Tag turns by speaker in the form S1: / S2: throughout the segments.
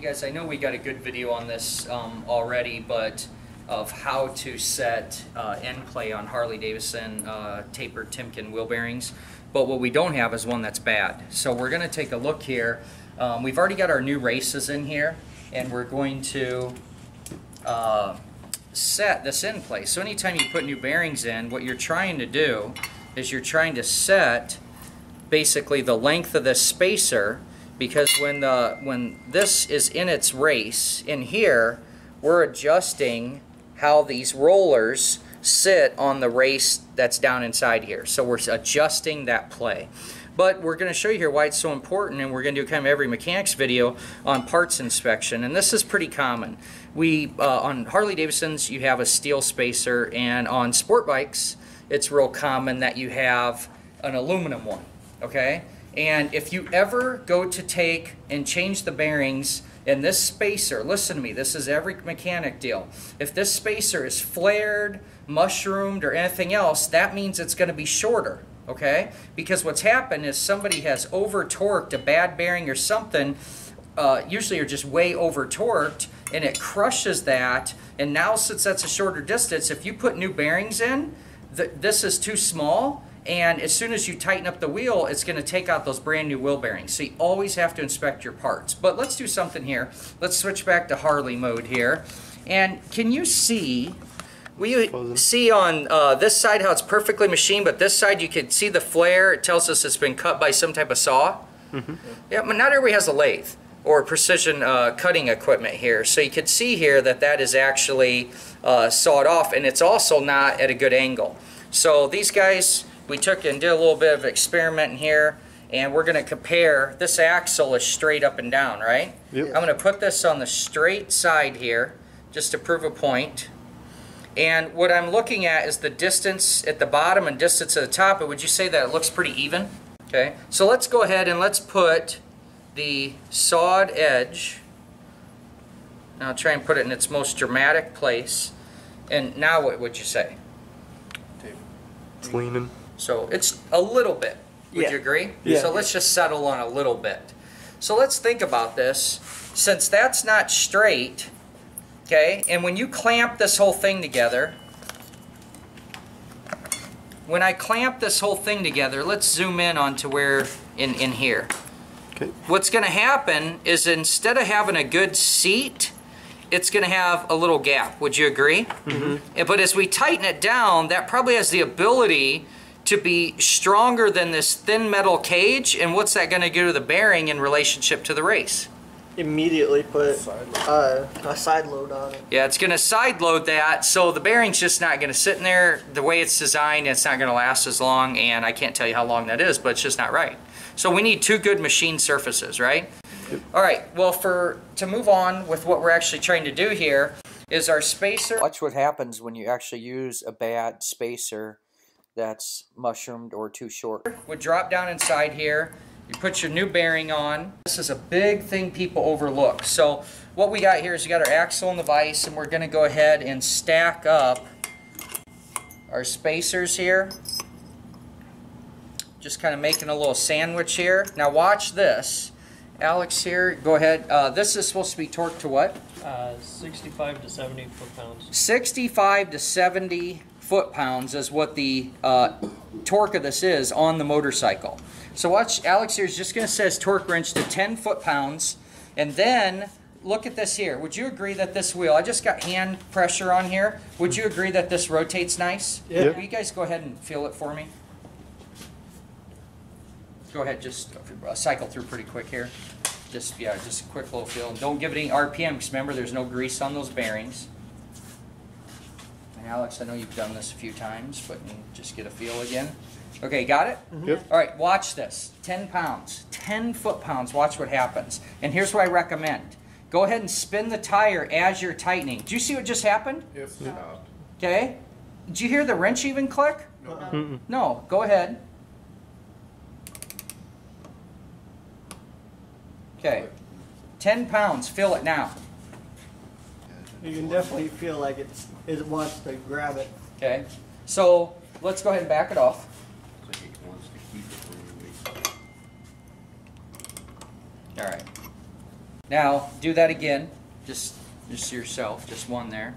S1: Hey guys, I know we got a good video on this um, already, but of how to set uh, end play on Harley Davidson uh, tapered Timken wheel bearings. But what we don't have is one that's bad. So we're going to take a look here. Um, we've already got our new races in here, and we're going to uh, set this in place. So anytime you put new bearings in, what you're trying to do is you're trying to set basically the length of the spacer because when the when this is in its race in here we're adjusting how these rollers sit on the race that's down inside here. So we're adjusting that play. But we're going to show you here why it's so important and we're going to do kind of every mechanics video on parts inspection and this is pretty common. We uh, on Harley Davidsons you have a steel spacer and on sport bikes it's real common that you have an aluminum one okay and if you ever go to take and change the bearings in this spacer, listen to me, this is every mechanic deal. If this spacer is flared, mushroomed, or anything else, that means it's going to be shorter, okay? Because what's happened is somebody has over torqued a bad bearing or something, uh, usually you're just way over torqued, and it crushes that. And now, since that's a shorter distance, if you put new bearings in, th this is too small and as soon as you tighten up the wheel, it's going to take out those brand new wheel bearings. So you always have to inspect your parts. But let's do something here. Let's switch back to Harley mode here. And can you see, we see on uh, this side how it's perfectly machined, but this side you can see the flare. It tells us it's been cut by some type of saw. Mm -hmm. Yeah, but not everybody has a lathe or precision uh, cutting equipment here. So you can see here that that is actually uh, sawed off and it's also not at a good angle. So these guys we took and did a little bit of experimenting here and we're going to compare this axle is straight up and down right? Yep. I'm going to put this on the straight side here just to prove a point. point and what I'm looking at is the distance at the bottom and distance at the top but would you say that it looks pretty even? Okay so let's go ahead and let's put the sawed edge now I'll try and put it in its most dramatic place. And now what would you say?
S2: It's leaning
S1: so it's a little bit. Would yeah. you agree? Yeah. So let's just settle on a little bit. So let's think about this. Since that's not straight, okay, and when you clamp this whole thing together, when I clamp this whole thing together, let's zoom in onto where in, in here. Okay. What's going to happen is instead of having a good seat, it's going to have a little gap. Would you agree? Mm -hmm. But as we tighten it down, that probably has the ability to be stronger than this thin metal cage and what's that going to do to the bearing in relationship to the race?
S3: Immediately put uh, a side load on it.
S1: Yeah, it's going to side load that so the bearing's just not going to sit in there the way it's designed it's not going to last as long and I can't tell you how long that is but it's just not right. So we need two good machine surfaces, right? Yep. All right, well for to move on with what we're actually trying to do here is our spacer. Watch what happens when you actually use a bad spacer that's mushroomed or too short. Would drop down inside here. You put your new bearing on. This is a big thing people overlook. So what we got here is we got our axle and the vise and we're going to go ahead and stack up our spacers here. Just kind of making a little sandwich here. Now watch this. Alex here, go ahead. Uh, this is supposed to be torqued to what?
S4: Uh, 65 to 70 foot-pounds.
S1: 65 to 70 foot-pounds is what the uh, torque of this is on the motorcycle. So watch, Alex here is just going to set his torque wrench to 10 foot-pounds, and then look at this here. Would you agree that this wheel, I just got hand pressure on here, would you agree that this rotates nice? Yeah. Will you guys go ahead and feel it for me? Go ahead, just uh, cycle through pretty quick here. Just, yeah, just a quick little feel. Don't give it any RPM, because remember, there's no grease on those bearings. And Alex, I know you've done this a few times, but just get a feel again. Okay, got it?
S2: Mm -hmm. Yep.
S1: All right, watch this. 10 pounds, 10 foot-pounds, watch what happens. And here's what I recommend. Go ahead and spin the tire as you're tightening. Do you see what just happened?
S2: Yes.
S1: Okay. Did you hear the wrench even click?
S2: No. Mm -mm.
S1: No, go ahead. Okay. 10 pounds, fill it now.
S3: You can definitely feel like it's it wants to grab it.
S1: Okay. So let's go ahead and back it off. All right. Now, do that again. Just, just yourself, just one there.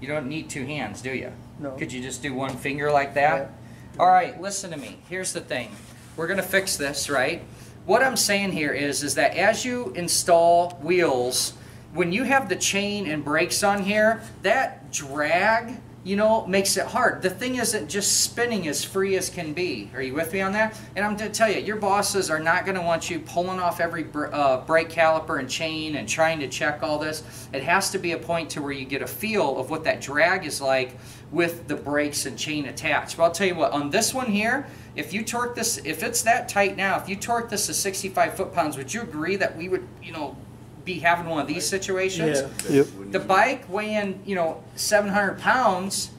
S1: You don't need two hands, do you?
S3: No.
S1: Could you just do one finger like that? All right, listen to me. Here's the thing. We're gonna fix this, right? What I'm saying here is, is that as you install wheels, when you have the chain and brakes on here, that drag, you know, makes it hard. The thing isn't just spinning as free as can be. Are you with me on that? And I'm gonna tell you, your bosses are not gonna want you pulling off every uh, brake caliper and chain and trying to check all this. It has to be a point to where you get a feel of what that drag is like with the brakes and chain attached. But I'll tell you what, on this one here, if you torque this, if it's that tight now, if you torque this to 65 foot-pounds, would you agree that we would, you know, be having one of these situations?
S3: Yeah.
S2: Yep.
S1: The bike weighing, you know, 700 pounds,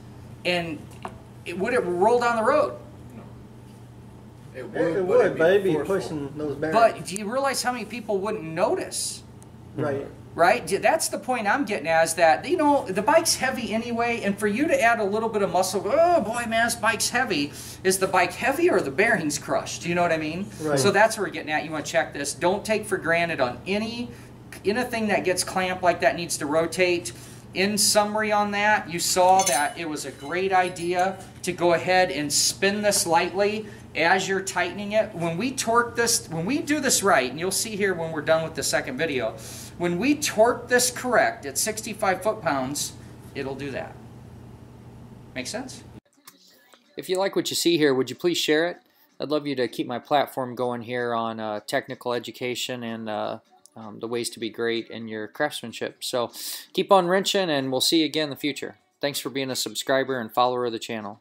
S1: and it would it roll down the road.
S2: It
S3: It, it would, but it'd be pushing those bearings.
S1: But do you realize how many people wouldn't notice?
S3: right.
S1: Right? That's the point I'm getting at is that, you know, the bike's heavy anyway, and for you to add a little bit of muscle, oh boy, man, this bike's heavy. Is the bike heavy or the bearings crushed? You know what I mean?
S3: Right.
S1: So that's where we're getting at. You want to check this. Don't take for granted on any anything that gets clamped like that needs to rotate. In summary on that, you saw that it was a great idea to go ahead and spin this lightly as you're tightening it. When we torque this, when we do this right, and you'll see here when we're done with the second video, when we torque this correct at 65 foot-pounds, it'll do that. Make sense? If you like what you see here, would you please share it? I'd love you to keep my platform going here on uh, technical education and uh, um, the ways to be great in your craftsmanship. So keep on wrenching, and we'll see you again in the future. Thanks for being a subscriber and follower of the channel.